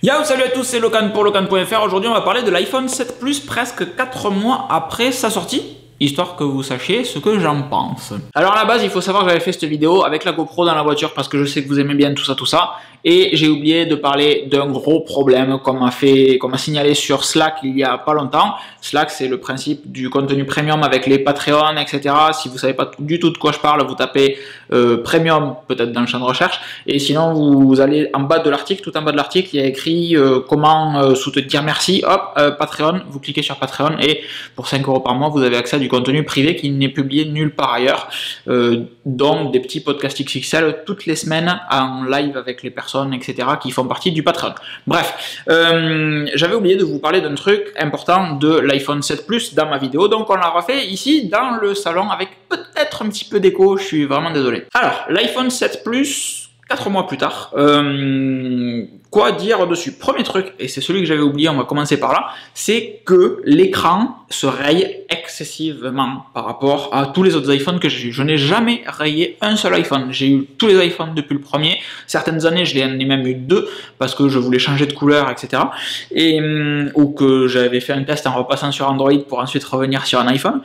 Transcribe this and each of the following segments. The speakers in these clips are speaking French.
Yo, salut à tous, c'est Locan pour Locan.fr. Aujourd'hui, on va parler de l'iPhone 7 Plus presque 4 mois après sa sortie histoire que vous sachiez ce que j'en pense. Alors à la base, il faut savoir que j'avais fait cette vidéo avec la GoPro dans la voiture parce que je sais que vous aimez bien tout ça, tout ça. Et j'ai oublié de parler d'un gros problème qu'on m'a fait, qu'on m'a signalé sur Slack il y a pas longtemps. Slack, c'est le principe du contenu premium avec les Patreon, etc. Si vous savez pas du tout de quoi je parle, vous tapez euh, premium peut-être dans le champ de recherche. Et sinon, vous, allez en bas de l'article, tout en bas de l'article, il y a écrit euh, comment euh, soutenir merci. Hop, Patreon, vous cliquez sur Patreon et pour 5 euros par mois, vous avez accès à du contenu privé qui n'est publié nulle part ailleurs, euh, dont des petits podcasts XXL toutes les semaines en live avec les personnes, etc., qui font partie du Patreon. Bref, euh, j'avais oublié de vous parler d'un truc important de l'iPhone 7 Plus dans ma vidéo, donc on l'a refait ici dans le salon avec peut-être un petit peu d'écho, je suis vraiment désolé. Alors, l'iPhone 7 Plus, 4 mois plus tard, euh, quoi dire dessus? Premier truc, et c'est celui que j'avais oublié, on va commencer par là, c'est que l'écran se raye excessivement par rapport à tous les autres iPhones que j'ai eu. Je n'ai jamais rayé un seul iPhone. J'ai eu tous les iPhones depuis le premier. Certaines années, je l'ai même eu deux parce que je voulais changer de couleur, etc. Et, hum, ou que j'avais fait un test en repassant sur Android pour ensuite revenir sur un iPhone.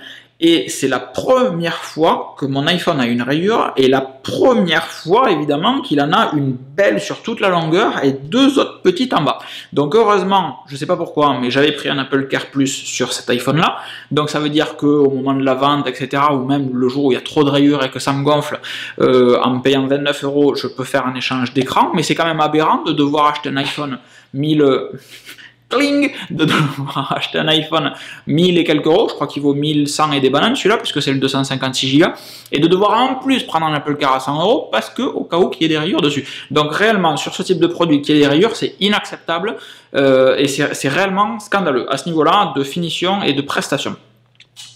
Et c'est la première fois que mon iPhone a une rayure, et la première fois évidemment qu'il en a une belle sur toute la longueur et deux autres petites en bas. Donc heureusement, je ne sais pas pourquoi, mais j'avais pris un Apple Care Plus sur cet iPhone là, donc ça veut dire qu'au moment de la vente, etc., ou même le jour où il y a trop de rayures et que ça me gonfle, euh, en payant 29 euros, je peux faire un échange d'écran, mais c'est quand même aberrant de devoir acheter un iPhone 1000 de devoir acheter un iPhone 1000 et quelques euros, je crois qu'il vaut 1100 et des bananes celui-là, puisque c'est le 256 Go, et de devoir en plus prendre un Apple Car à 100 euros, parce que au cas où qu'il y ait des rayures dessus. Donc réellement, sur ce type de produit qui ait des rayures, c'est inacceptable, euh, et c'est réellement scandaleux à ce niveau-là de finition et de prestation.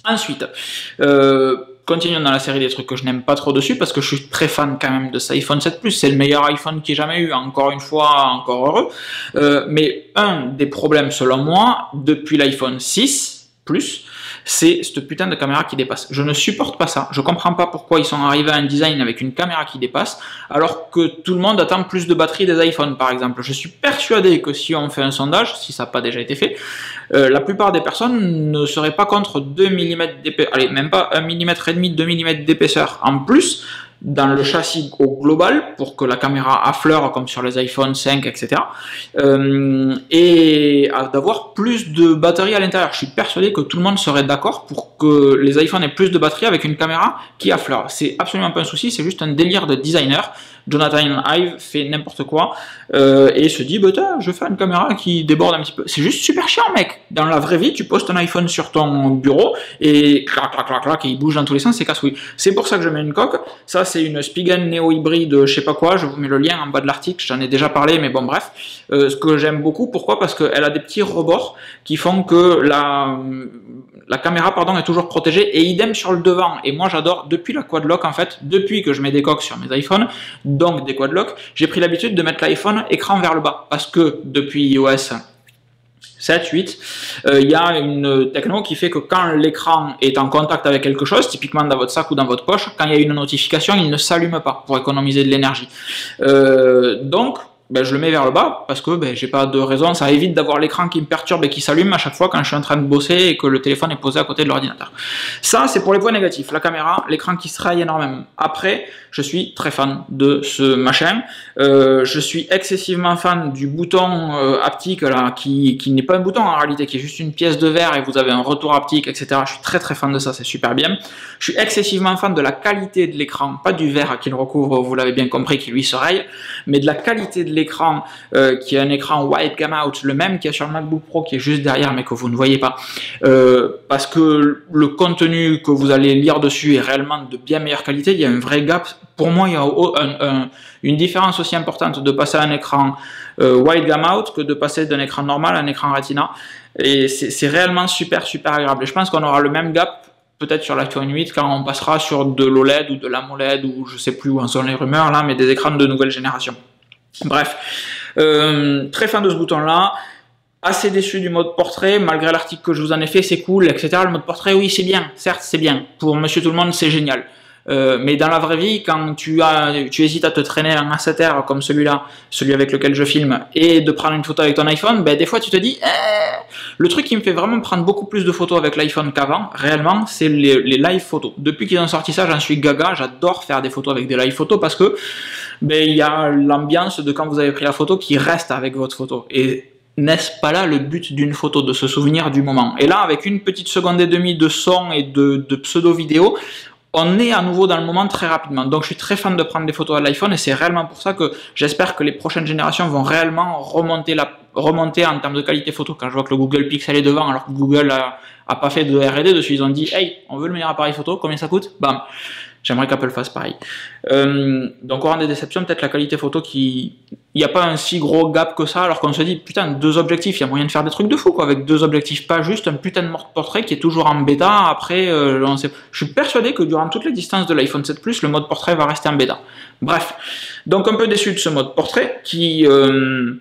Ensuite, euh, continuons dans la série des trucs que je n'aime pas trop dessus parce que je suis très fan quand même de cet iPhone 7 Plus. C'est le meilleur iPhone qu'il ait jamais eu. Encore une fois, encore heureux. Euh, mais un des problèmes selon moi depuis l'iPhone 6 Plus, c'est cette putain de caméra qui dépasse. Je ne supporte pas ça. Je comprends pas pourquoi ils sont arrivés à un design avec une caméra qui dépasse, alors que tout le monde attend plus de batterie des iPhones, par exemple. Je suis persuadé que si on fait un sondage, si ça n'a pas déjà été fait, euh, la plupart des personnes ne seraient pas contre 2 mm d'épaisseur, allez, même pas 1 mm et demi, 2 mm d'épaisseur en plus dans le châssis au global pour que la caméra affleure comme sur les iPhone 5, etc. Euh, et d'avoir plus de batterie à l'intérieur. Je suis persuadé que tout le monde serait d'accord pour que les iPhones aient plus de batterie avec une caméra qui affleure. C'est absolument pas un souci, c'est juste un délire de designer. Jonathan Ive fait n'importe quoi euh, et se dit bah, je fais une caméra qui déborde un petit peu. C'est juste super chiant, mec. Dans la vraie vie, tu postes un iPhone sur ton bureau et clac, clac, clac, clac, et il bouge dans tous les sens, c'est casse-couille. C'est pour ça que je mets une coque. Ça, c'est une Spigen Neo hybride, je sais pas quoi. Je vous mets le lien en bas de l'article. J'en ai déjà parlé, mais bon, bref. Euh, ce que j'aime beaucoup, pourquoi? Parce qu'elle a des petits rebords qui font que la, la caméra pardon, est toujours protégée et idem sur le devant. Et moi, j'adore depuis la quad lock en fait, depuis que je mets des coques sur mes iPhones donc des quad lock, j'ai pris l'habitude de mettre l'iPhone écran vers le bas parce que depuis iOS 7, 8, euh, il y a une techno qui fait que quand l'écran est en contact avec quelque chose, typiquement dans votre sac ou dans votre poche, quand il y a une notification, il ne s'allume pas pour économiser de l'énergie. Euh, donc, ben, je le mets vers le bas parce que ben, j'ai pas de raison, ça évite d'avoir l'écran qui me perturbe et qui s'allume à chaque fois quand je suis en train de bosser et que le téléphone est posé à côté de l'ordinateur. Ça, c'est pour les points négatifs. La caméra, l'écran qui se raille énormément. Après, je suis très fan de ce machin. Euh, je suis excessivement fan du bouton euh, haptique là, qui, qui n'est pas un bouton en réalité, qui est juste une pièce de verre et vous avez un retour haptique, etc. Je suis très très fan de ça, c'est super bien. Je suis excessivement fan de la qualité de l'écran, pas du verre qu'il recouvre, vous l'avez bien compris, qui lui se raille, mais de la qualité de l'écran, euh, qui est un écran wide gamma out, le même qu'il y a sur le MacBook Pro qui est juste derrière mais que vous ne voyez pas, euh, parce que le contenu que vous allez lire dessus est réellement de bien meilleure qualité, il y a un vrai gap. Pour moi, il y a une différence aussi importante de passer à un écran euh, wide gamma out que de passer d'un écran normal à un écran Retina. Et c'est réellement super super agréable. Et je pense qu'on aura le même gap peut-être sur l'iPhone 8 quand on passera sur de l'OLED ou de l'AMOLED ou je sais plus où en sont les rumeurs là, mais des écrans de nouvelle génération. Bref, euh, très fan de ce bouton-là. Assez déçu du mode portrait, malgré l'article que je vous en ai fait, c'est cool, etc. Le mode portrait, oui, c'est bien, certes, c'est bien. Pour Monsieur Tout le Monde, c'est génial. Euh, mais dans la vraie vie, quand tu, as, tu hésites à te traîner un A7R comme celui-là, celui avec lequel je filme, et de prendre une photo avec ton iPhone, ben, des fois tu te dis, eh, le truc qui me fait vraiment prendre beaucoup plus de photos avec l'iPhone qu'avant, réellement, c'est les, live photos. Depuis qu'ils ont sorti ça, j'en suis gaga, j'adore faire des photos avec des live photos parce que ben, il y a l'ambiance de quand vous avez pris la photo qui reste avec votre photo. Et n'est-ce pas là le but d'une photo, de se souvenir du moment? Et là, avec une petite seconde et demie de son et de, de pseudo-vidéo, on est à nouveau dans le moment très rapidement. Donc je suis très fan de prendre des photos à l'iPhone et c'est réellement pour ça que j'espère que les prochaines générations vont réellement remonter, en termes de qualité photo. Quand je vois que le Google Pixel est devant alors que Google a, a pas fait de R&D dessus, ils ont dit hey, on veut le meilleur appareil photo, combien ça coûte? Bam J'aimerais qu'Apple fasse pareil. Euh, donc au rang des déceptions, peut-être la qualité photo qui... Il n'y a pas un si gros gap que ça, alors qu'on se dit, putain, deux objectifs, il y a moyen de faire des trucs de fou, quoi, avec deux objectifs, pas juste un putain de portrait qui est toujours en bêta, après, euh, je suis persuadé que durant toutes les distances de l'iPhone 7 Plus, le mode portrait va rester en bêta. Bref, donc un peu déçu de ce mode portrait, qui... Euh,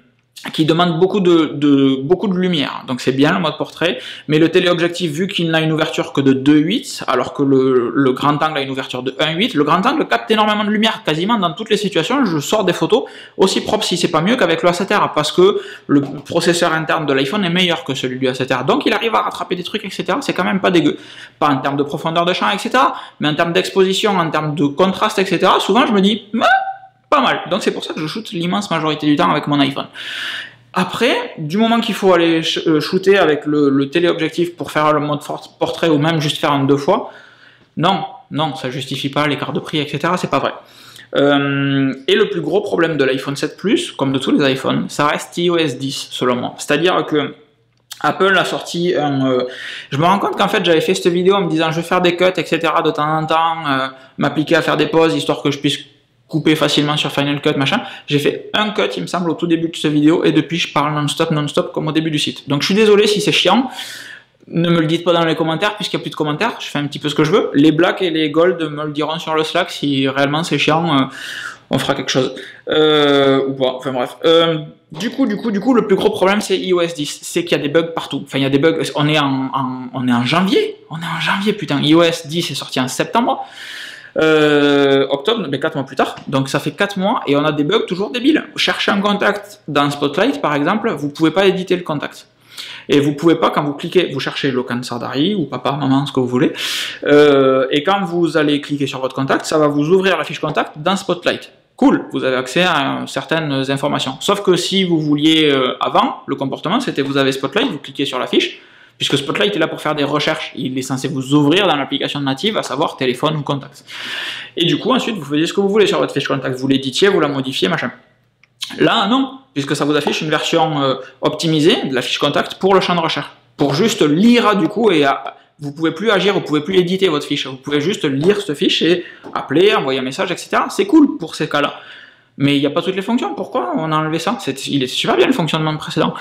qui demande beaucoup de, beaucoup de lumière. Donc c'est bien le mode portrait, mais le téléobjectif, vu qu'il n'a une ouverture que de 2.8, alors que le, le, grand angle a une ouverture de 1.8, le grand angle capte énormément de lumière, quasiment dans toutes les situations. Je sors des photos aussi propres, si c'est pas mieux qu'avec le A7R, parce que le processeur interne de l'iPhone est meilleur que celui du A7R. Donc il arrive à rattraper des trucs, etc. C'est quand même pas dégueu. Pas en termes de profondeur de champ, etc. Mais en termes d'exposition, en termes de contraste, etc. Souvent je me dis, mal. Donc c'est pour ça que je shoote l'immense majorité du temps avec mon iPhone. Après, du moment qu'il faut aller euh, shooter avec le, téléobjectif pour faire le mode portrait ou même juste faire un deux fois, non, non, ça justifie pas l'écart de prix, etc. C'est pas vrai. Euh, et le plus gros problème de l'iPhone 7 Plus, comme de tous les iPhones, ça reste iOS 10 selon moi. C'est-à-dire que Apple a sorti. Euh, je me rends compte qu'en fait j'avais fait cette vidéo en me disant je vais faire des cuts, etc. de temps en temps, m'appliquer à faire des pauses histoire que je puisse couper facilement sur Final Cut, machin. J'ai fait un cut, il me semble, au tout début de cette vidéo, et depuis, je parle non-stop, non-stop, comme au début du site. Donc, je suis désolé si c'est chiant. Ne me le dites pas dans les commentaires, puisqu'il n'y a plus de commentaires. Je fais un petit peu ce que je veux. Les blacks et les gold me le diront sur le Slack si réellement c'est chiant. Euh, on fera quelque chose. Euh, ou pas, enfin bref. Euh, du coup, du coup, du coup, le plus gros problème c'est iOS 10, c'est qu'il y a des bugs partout. Enfin, il y a des bugs. On est en, on est en janvier, on est en janvier, putain. iOS 10 est sorti en septembre. Euh, octobre, mais 4 mois plus tard. Donc ça fait 4 mois et on a des bugs toujours débiles. Cherchez un contact dans Spotlight, par exemple, vous pouvez pas éditer le contact. Et vous pouvez pas, quand vous cliquez, vous cherchez Locan Sardari ou papa, maman, ce que vous voulez. Euh, et quand vous allez cliquer sur votre contact, ça va vous ouvrir la fiche contact dans Spotlight. Cool, vous avez accès à certaines informations. Sauf que si vous vouliez euh, avant, le comportement c'était vous avez Spotlight, vous cliquez sur la fiche, puisque Spotlight est là pour faire des recherches. Il est censé vous ouvrir dans l'application native, à savoir téléphone ou contact. Et du coup, ensuite, vous faisiez ce que vous voulez sur votre fiche contact. Vous l'éditiez, vous la modifiez, machin. Là, non, puisque ça vous affiche une version euh, optimisée de la fiche contact pour le champ de recherche. Pour juste lire, du coup, et à, vous pouvez plus agir, vous pouvez plus éditer votre fiche. Vous pouvez juste lire cette fiche et appeler, envoyer un message, etc. C'est cool pour ces cas-là mais il n'y a pas toutes les fonctions. Pourquoi on a enlevé ça? Il est super bien le fonctionnement précédent.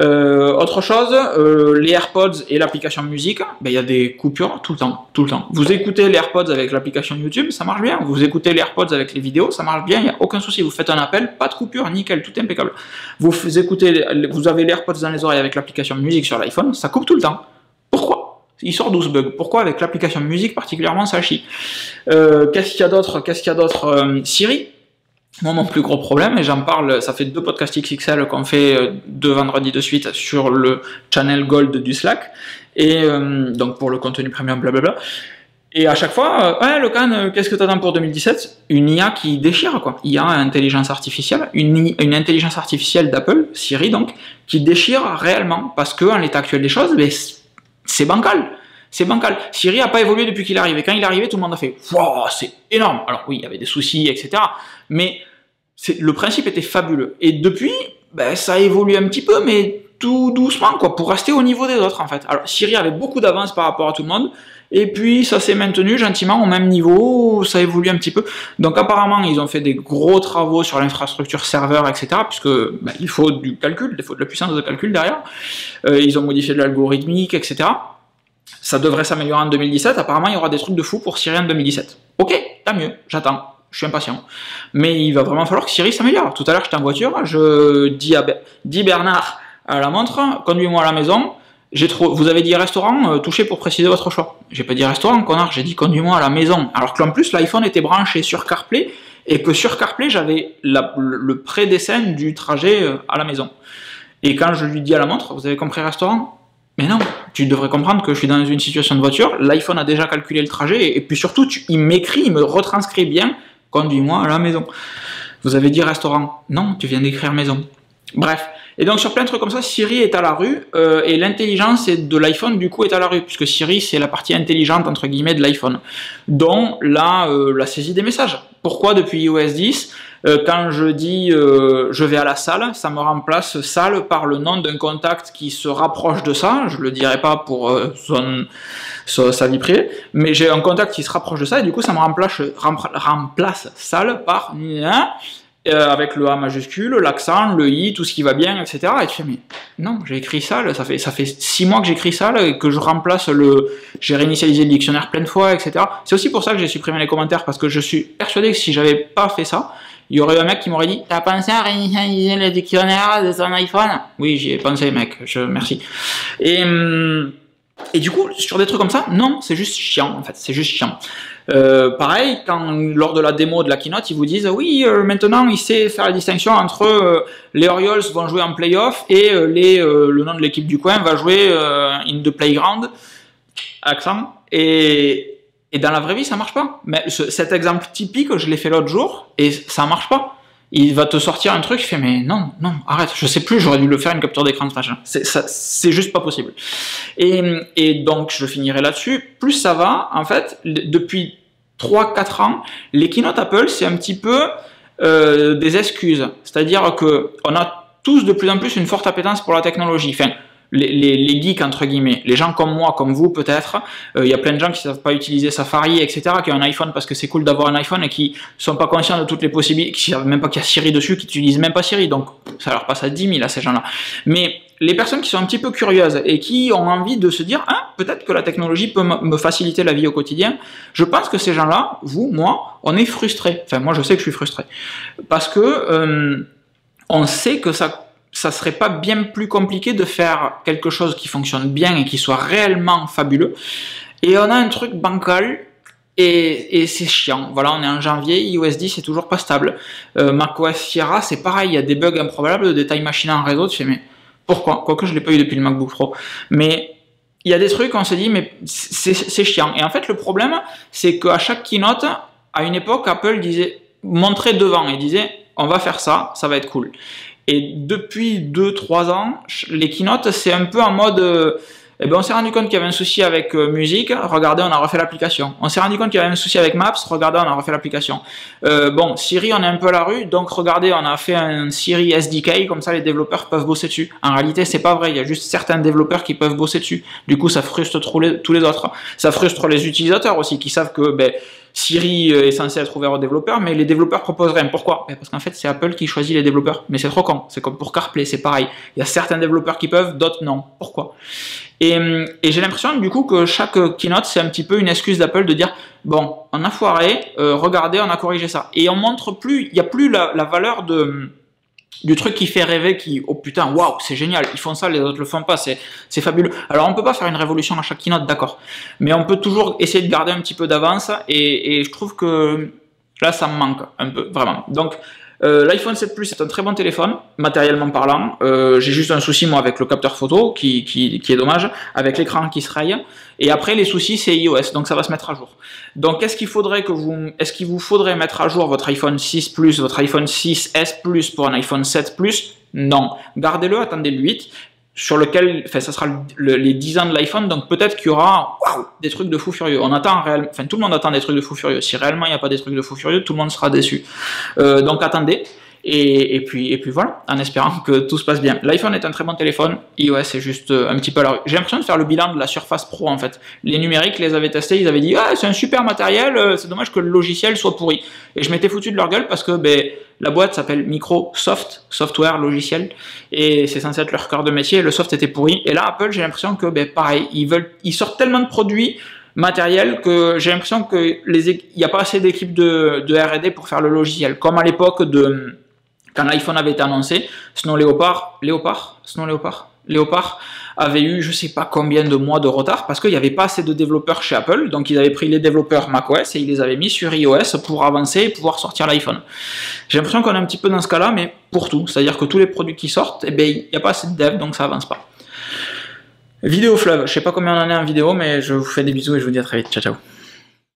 Euh, autre chose, euh, les AirPods et l'application musique, ben, il y a des coupures tout le temps, tout le temps. Vous écoutez les AirPods avec l'application YouTube, ça marche bien. Vous écoutez les AirPods avec les vidéos, ça marche bien. Il n'y a aucun souci. Vous faites un appel, pas de coupure, nickel, tout est impeccable. Vous écoutez, vous avez les AirPods dans les oreilles avec l'application musique sur l'iPhone, ça coupe tout le temps. Pourquoi? Il sort 12 bugs. Pourquoi avec l'application musique particulièrement ça chie? Euh, Qu'est-ce qu'il y a d'autre? Qu'est-ce qu'il y a d'autre? Siri moi, mon plus gros problème, et j'en parle, ça fait deux podcasts XXL qu'on fait euh, deux vendredis de suite sur le channel Gold du Slack, et euh, donc pour le contenu premium, blablabla. Et à chaque fois, euh, ouais, le can, qu'est-ce que tu attends pour 2017 Une IA qui déchire, quoi. IA, intelligence artificielle, une, une intelligence artificielle d'Apple, Siri donc, qui déchire réellement, parce que en l'état actuel des choses, mais c'est bancal c'est bancal. Siri a pas évolué depuis qu'il est arrivé. Quand il est arrivé, tout le monde a fait Wow, c'est énorme. Alors oui, il y avait des soucis, etc. Mais le principe était fabuleux. Et depuis, ben, ça a évolué un petit peu, mais tout doucement, quoi, pour rester au niveau des autres, en fait. Alors Siri avait beaucoup d'avance par rapport à tout le monde. Et puis ça s'est maintenu gentiment au même niveau, ça évolue un petit peu. Donc apparemment ils ont fait des gros travaux sur l'infrastructure serveur, etc. Puisque ben, il faut du calcul, il faut de la puissance de calcul derrière. Euh, ils ont modifié de l'algorithmique, etc. Ça devrait s'améliorer en 2017. Apparemment, il y aura des trucs de fou pour Siri en 2017. Ok, tant mieux, j'attends. Je suis impatient. Mais il va vraiment falloir que Siri s'améliore. Tout à l'heure, j'étais en voiture, je dis à Bernard à la montre, conduis-moi à la maison. Vous avez dit restaurant, touchez pour préciser votre choix. J'ai pas dit restaurant, connard, j'ai dit conduis-moi à la maison. Alors qu'en plus, l'iPhone était branché sur CarPlay et que sur CarPlay, j'avais le pré-dessin du trajet à la maison. Et quand je lui dis à la montre, vous avez compris restaurant? Mais non, tu devrais comprendre que je suis dans une situation de voiture, l'iPhone a déjà calculé le trajet, et puis surtout, il m'écrit, il me retranscrit bien, conduis-moi à la maison. Vous avez dit restaurant. Non, tu viens d'écrire maison. Bref. Et donc sur plein de trucs comme ça, Siri est à la rue, euh, et l'intelligence de l'iPhone du coup est à la rue, puisque Siri c'est la partie intelligente entre guillemets de l'iPhone, dont la, euh, la saisie des messages. Pourquoi depuis iOS 10 euh, quand je dis euh, je vais à la salle, ça me remplace salle par le nom d'un contact qui se rapproche de ça. Je le dirai pas pour euh, son, sa vie privée, mais j'ai un contact qui se rapproche de ça et du coup ça me remplace, remplace salle par avec le A majuscule, l'accent, le I, tout ce qui va bien, etc. Et tu fais, mais non, j'ai écrit salle, ça fait, ça fait six mois que j'écris salle et que je remplace le. J'ai réinitialisé le dictionnaire plein de fois, etc. C'est aussi pour ça que j'ai supprimé les commentaires parce que je suis persuadé que si j'avais pas fait ça, il y aurait un mec qui m'aurait dit T'as pensé à réinitialiser le dictionnaire de ton iPhone? Oui, j'y ai pensé, mec, merci. Et, hum, et du coup, sur des trucs comme ça, non, c'est juste chiant, en fait, c'est juste chiant. Euh, pareil, quand lors de la démo de la keynote, ils vous disent oui, euh, maintenant il sait faire la distinction entre euh, les Orioles vont jouer en playoff et les, le nom de l'équipe du coin va jouer in the playground, accent. Et, et dans la vraie vie, ça marche pas. Mais cet exemple typique, je l'ai fait l'autre jour et ça marche pas. Il va te sortir un truc, il fait mais non, non, arrête, je sais plus, j'aurais dû le faire une capture d'écran de machin. C'est juste pas possible. Et, donc je finirai là-dessus. Plus ça va, en fait, depuis 3-4 ans, les keynote Apple, c'est un petit peu euh, des excuses. C'est-à-dire que on a tous de plus en plus une forte appétence pour la technologie. Enfin, les, geeks entre guillemets, les gens comme moi, comme vous peut-être, euh, il y a plein de gens qui savent pas utiliser Safari, etc., qui ont un iPhone parce que c'est cool d'avoir un iPhone et qui sont pas conscients de toutes les possibilités, qui savent même pas qu'il y a Siri dessus, qui utilisent même pas Siri, donc ça leur passe à 10 000 à ces gens-là. Mais les personnes qui sont un petit peu curieuses et qui ont envie de se dire, ah, peut-être que la technologie peut me faciliter la vie au quotidien, je pense que ces gens-là, vous, moi, on est frustrés. Enfin, moi, je sais que je suis frustré parce que euh, on sait que ça ça serait pas bien plus compliqué de faire quelque chose qui fonctionne bien et qui soit réellement fabuleux. Et on a un truc bancal et, c'est chiant. Voilà, on est en janvier, iOS 10 c'est toujours pas stable. Euh, macOS Sierra, c'est pareil, il y a des bugs improbables, des time machines en réseau, tu sais, mais pourquoi? Quoique je l'ai pas eu depuis le MacBook Pro. Mais il y a des trucs, on s'est dit, mais c'est chiant. Et en fait, le problème, c'est qu'à chaque keynote, à une époque, Apple disait, montrait devant et disait, on va faire ça, ça va être cool. Et depuis 2-3 ans, les keynotes, c'est un peu en mode... Euh, eh ben on s'est rendu compte qu'il y avait un souci avec euh, musique, regardez, on a refait l'application. On s'est rendu compte qu'il y avait un souci avec Maps, regardez, on a refait l'application. Euh, bon, Siri, on est un peu à la rue, donc regardez, on a fait un Siri SDK, comme ça les développeurs peuvent bosser dessus. En réalité, c'est pas vrai, il y a juste certains développeurs qui peuvent bosser dessus. Du coup, ça frustre tous les, tous les autres. Ça frustre les utilisateurs aussi, qui savent que ben, Siri est censé être ouvert aux développeurs, mais les développeurs proposent rien. Pourquoi? Ben, Parce qu'en fait, c'est Apple qui choisit les développeurs. Mais c'est trop con. C'est comme pour CarPlay, c'est pareil. Il y a certains développeurs qui peuvent, d'autres non. Pourquoi? Et, j'ai l'impression du coup que chaque keynote, c'est un petit peu une excuse d'Apple de dire bon, on a foiré, euh, regardez, on a corrigé ça. Et on montre plus, il n'y a plus la valeur de du truc qui fait rêver, qui, oh putain, waouh, c'est génial, ils font ça, les autres le font pas, c'est, fabuleux. Alors on peut pas faire une révolution à chaque keynote, d'accord, mais on peut toujours essayer de garder un petit peu d'avance, et, et je trouve que là ça me manque un peu, vraiment. Donc euh, L'iPhone 7 Plus est un très bon téléphone, matériellement parlant. Euh, j'ai juste un souci moi avec le capteur photo qui, est dommage, avec l'écran qui se raye. Et après les soucis c'est iOS, donc ça va se mettre à jour. Donc est-ce qu'il faudrait que vous, est-ce faudrait mettre à jour votre iPhone 6 Plus, votre iPhone 6S Plus pour un iPhone 7 Plus? Non. Gardez-le, attendez le 8 sur lequel, enfin, ça sera les 10 ans de l'iPhone, donc peut-être qu'il y aura des trucs de fou furieux. On attend réellement, enfin, tout le monde attend des trucs de fou furieux. Si réellement il n'y a pas des trucs de fou furieux, tout le monde sera déçu. Euh, donc attendez. Et, et, puis, et puis voilà, en espérant que tout se passe bien. L'iPhone est un très bon téléphone, iOS est juste euh, un petit peu à la. J'ai l'impression de faire le bilan de la Surface Pro en fait. Les numériques les avaient testés, ils avaient dit ah c'est un super matériel, euh, c'est dommage que le logiciel soit pourri. Et je m'étais foutu de leur gueule parce que ben, la boîte s'appelle Microsoft, software, logiciel, et c'est censé être leur cœur de métier, le soft était pourri. Et là Apple j'ai l'impression que ben, pareil, ils, veulent, ils sortent tellement de produits matériel que j'ai l'impression qu'il n'y a pas assez d'équipes de, de R&D pour faire le logiciel. Comme à l'époque de quand l'iPhone avait été annoncé, Snow Leopard, avait eu je sais pas combien de mois de retard parce qu'il n'y avait pas assez de développeurs chez Apple, donc ils avaient pris les développeurs macOS et ils les avaient mis sur iOS pour avancer et pouvoir sortir l'iPhone. J'ai l'impression qu'on est un petit peu dans ce cas-là, mais pour tout, c'est-à-dire que tous les produits qui sortent, eh ben, il n'y a pas assez de dev, donc ça avance pas. Vidéo fleuve, je sais pas combien on en est en vidéo, mais je vous fais des bisous et je vous dis à très vite. Ciao ciao.